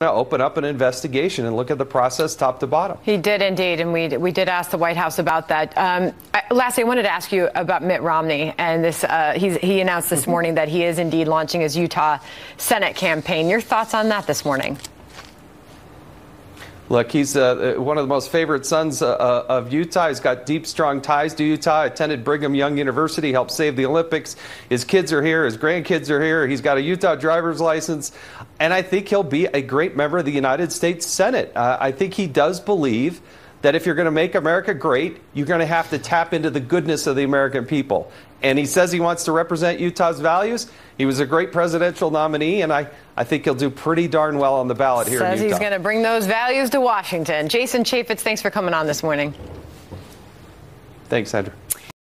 to open up an investigation and look at the process top to bottom. He did indeed, and we we did ask the White House about that. Um, I, lastly, I wanted to ask you about Mitt Romney and this. Uh, he announced this morning that he is indeed launching his Utah Senate campaign. Your thoughts on that this morning? Look, he's uh, one of the most favorite sons uh, uh, of Utah. He's got deep, strong ties to Utah. Attended Brigham Young University, helped save the Olympics. His kids are here. His grandkids are here. He's got a Utah driver's license. And I think he'll be a great member of the United States Senate. Uh, I think he does believe that if you're going to make America great, you're going to have to tap into the goodness of the American people. And he says he wants to represent Utah's values. He was a great presidential nominee, and I, I think he'll do pretty darn well on the ballot here says in Utah. he's going to bring those values to Washington. Jason Chaffetz, thanks for coming on this morning. Thanks, Sandra.